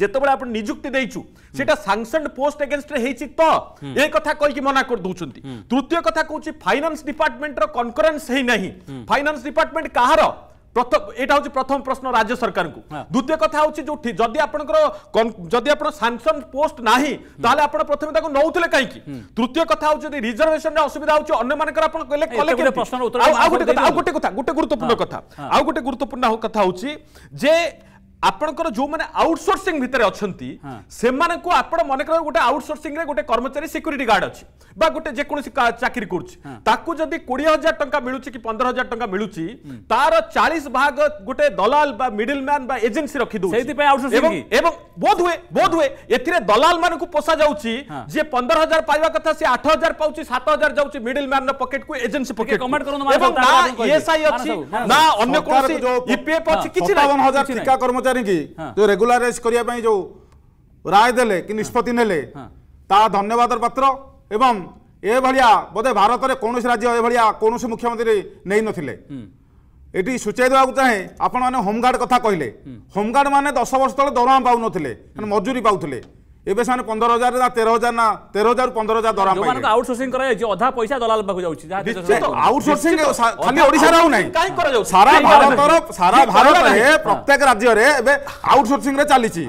যেতবে আপনার নিযুক্তি দেইছু সেটা সাংসন পোস্ট এগেনস্ট হয়েছি তো এ কথা কইকি মনা করে দৌঁচ তৃতীয় কথা কৌছি ফাইনান্স ডিপার্টমেন্টর কনকরেন্স হই না ফাইনান্স ডিপার্টমেন্ট কাহার প্রথম এটা হচ্ছে প্রথম প্রশ্ন রাজ্য সরকার দ্বিতীয় কথা হচ্ছে যে যদি আপনার যদি আপনার সাংসন পোস্ট না তাহলে আপনার প্রথমে তাকে নৌলে কী তৃতীয় কথা হচ্ছে যদি রিজর্ভেশন অসুবিধা হচ্ছে অন্য মানুষ আপনার গোটে কথা গোটে গুরুত্বপূর্ণ কথা আউ গোটে গুরুত্বপূর্ণ কথা হচ্ছে যে ଆପଣଙ୍କର ଯେଉଁମାନେ ଆଉଟସୋର୍ସିଂ ଭିତରେ ଅଛନ୍ତି ସେମାନଙ୍କୁ ଆପଣ ମନେକର ଗୋଟେ ଆଉଟସୋର୍ସିଂରେ ଗୋଟେ କର୍ମଚାରୀ ସିକ୍ୟୁରିଟି ଗାର୍ଡ ଅଛି ବା ଗୋଟେ ଯେକୌଣସି ଚାକିରି କରୁଛି ତାକୁ ଯଦି କୋଡ଼ିଏ ହଜାର ଟଙ୍କା ମିଳୁଛି କି ପନ୍ଦର ହଜାର ଟଙ୍କା ମିଳୁଛି ତାର ଚାଳିଶ ଭାଗ ଗୋଟେ ଦଲାଲ ବା ମିଡିଲ ମ୍ୟାନ ବା ଏଜେନ୍ସି ରଖି ଦଉଛି ସେଥିପାଇଁ ଏବଂ ବୋଧ ହୁଏ ବୋଧ ହୁଏ ଏଥିରେ ଦଲାଲ ମାନଙ୍କୁ ପୋଷା ଯାଉଛି ଯିଏ ପନ୍ଦର ହଜାର ପାଇବା କଥା ସେ ଆଠ ହଜାର ପାଉଛି ସାତ ହଜାର ଯାଉଛି ମିଡିଲ ମ୍ୟାନର ପକେଟକୁ ଏଜେନ୍ସି ପକେଟ କମେଣ୍ଟ କରନ୍ତୁ ନା ଇଏସ୍ଆଇ ଅଛି ନା ଅନ୍ୟ କୌଣସି ଇପିଏଫ୍ ଅଛି କିଛି ନାହିଁ ଠିକା କର୍ମଚାରୀ कर्मचारी की जो रेगुलराइज करने जो राय दे कि निष्पत्ति ने धन्यवाद पत्र एवं এভাবে বোধে ভারতের কৌশি রাজ্য এভাবে কৌশি মুখ্যমন্ত্রী নেই নথিলে এটি সূচাই দেওয়া চাহে আপনার হোমগার্ড কথা কহিলেন হোমগার্ড মানে দশ বর্ষ তলে দরমা পাও নথিলে মজুরি পাওলে ଏବେ ସେମାନେ ପନ୍ଦର ହଜାର ନା ତେର ହଜାର ନା ତେର ହଜାରରୁ ପନ୍ଦର ହଜାର ଦରମା ପାଇବେ ଆଉଟସୋର୍ସିଂ କରାଯାଉଛି ଅଧା ପଇସା ଦଲାଲ ପାଖକୁ ଯାଉଛି ଆଉଟସୋର୍ସିଂ ଖାଲି ଓଡ଼ିଶାରେ ଆଉ ନାହିଁ କାହିଁ କରାଯାଉଛି ସାରା ଭାରତର ସାରା ଭାରତରେ ପ୍ରତ୍ୟେକ ରାଜ୍ୟରେ ଏବେ ଆଉଟସୋର୍ସିଂ ରେ ଚାଲିଛି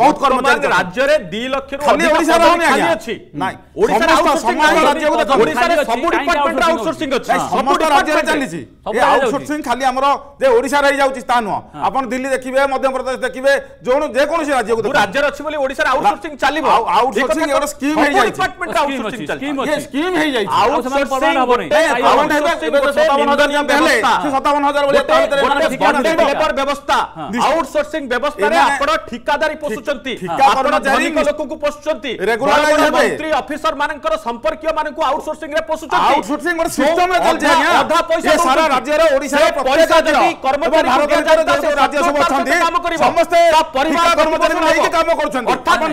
ବହୁତ କର୍ମଚାରୀ ରାଜ୍ୟରେ 2 ଲକ୍ଷରୁ ଖାଲି ଓଡ଼ିଶାରେ ହଉନି ଆଜ୍ଞା ଅଛି ନାଇଁ ଓଡ଼ିଶାରେ ସମସ୍ତ ରାଜ୍ୟକୁ ଦେଖ ଓଡ଼ିଶାରେ ସବୁ ଡିପାର୍ଟମେଣ୍ଟ ଆଉଟସୋର୍ସିଂ ଅଛି ସବୁ ରାଜ୍ୟରେ ଚାଲିଛି ଏ ଆଉଟସୋର୍ସିଂ ଖାଲି ଆମର ଯେ ଓଡ଼ିଶାରେ ହେଇଯାଉଛି ତା ନୁହଁ ଆପଣ ଦିଲ୍ଲୀ ଦେଖିବେ ମଧ୍ୟପ୍ରଦେଶ ଦେଖିବେ ଯୋଉ ଯେକୌଣସି ରାଜ୍ୟକୁ ରାଜ୍ୟରେ ଅଛି ବୋଲି ଓଡ଼ିଶାରେ आउटसोर्सिंग चाली आउटसोर्सिंग एउटा स्कीम ହେଇ ଯାଇଛି ଡିପାର୍ଟମେଣ୍ଟ ଆଉଟସୋର୍ସିଂ ଚାଲି ଏ ସ୍କିମ ହେଇ ଯାଇଛି ଆଉଟସୋର୍ସିଂ ପରମାଣ ହବନି ପରମାଣ ହେବେ 57000 ଜଣ ବେଲେ ସେ 57000 ବୋଲି ତା ଭିତରେ ଗୋଟେ ଲେବର ବ୍ୟବସ୍ଥା ଆଉଟସୋର୍ସିଂ ବ୍ୟବସ୍ଥାରେ ଆପଣ ଠିକାଦାରୀ ପୋଷୁଛନ୍ତି ଆପଣ ଧନିକ ଲୋକଙ୍କୁ ପୋଷୁଛନ୍ତି ରେଗୁଲାରାଇଜ ହେବେ ମନ୍ତ୍ରୀ ଅଫିସର ମାନଙ୍କର ସମ୍ପର୍କୀୟ ମାନଙ୍କୁ ଆଉଟସୋର୍ସିଂ ରେ ପୋଷୁଛନ୍ତି ଆଉଟସୋର୍ସିଂ ଗୋଟେ ସିଷ୍ଟମ ରେ ଚାଲିଛି ଆଜ୍ଞା ଅଧା ପଇସା ସାରା ରାଜ୍ୟରେ ଓଡ଼ିଶାରେ ପଇସା ଯଦି କର୍ମଚାରୀ ଭାରତ ରାଜ୍ୟ ସବୁ ଅଛନ୍ତି ସମସ୍ତେ ପରିବାର କର୍ମଚାରୀ ହେଇକି କାମ କରୁଛନ୍ତି ଅର୍ଥାତ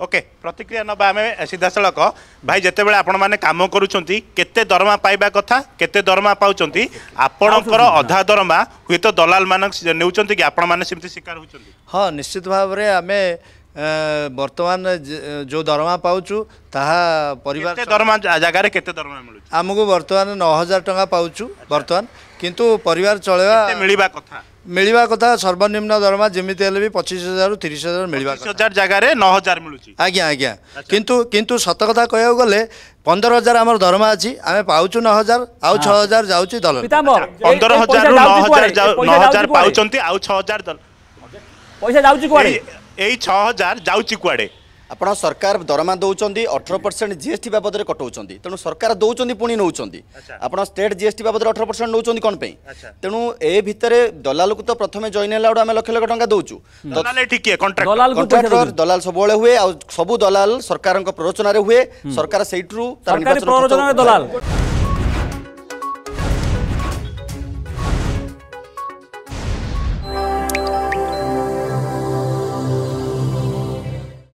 ओके प्रतिक्रिया नै सिधासलख भाइ काम आपिस केते दरमा पाइबा कथा केते दरमा आपणकर अधा दरमा है त दलाल मेउन चाहिँ कि आपिति हां निश्चित भाव भावना बर्तमान जो दरमा केते दरमा जरमा आमु वर्तमान हजार टका पाउछु वर्तमान କିନ୍ତୁ ପରିବାର ଚଳେଇବା ମିଳିବା କଥା ମିଳିବା କଥା ସର୍ବନିମ୍ନ ଦରମା ଯେମିତି ହେଲେ ବି ପଚିଶ ହଜାରରୁ ତିରିଶ ହଜାର ମିଳିବା ହଜାର ଜାଗାରେ ନଅ ହଜାର ମିଳୁଛି ଆଜ୍ଞା ଆଜ୍ଞା କିନ୍ତୁ କିନ୍ତୁ ସତ କଥା କହିବାକୁ ଗଲେ ପନ୍ଦର ହଜାର ଆମର ଦରମା ଅଛି ଆମେ ପାଉଛୁ ନଅ ହଜାର ଆଉ ଛଅ ହଜାର ଯାଉଛି ଡଲର ପନ୍ଦର ହଜାରରୁ ନଅ ହଜାର ନଅ ହଜାର ପାଉଛନ୍ତି ଆଉ ଛଅ ହଜାର ପଇସା ଯାଉଛି କୁଆଡ଼େ ଏଇ ଛଅ ହଜାର ଯାଉଛି କୁଆଡ଼େ अपना सरकार दरमा देउन अठर पर्सेन्ट जिएस टिबले कटाउँछ तेणु सरकार देउस नेट जिएस टी बाबे अठेन्ट नै तेणु ए दलाल को त प्रथम जा लक्ष लक्षा दोलाल दलाल सबै आउ दलाल सरकारको प्ररोचन हेर्नु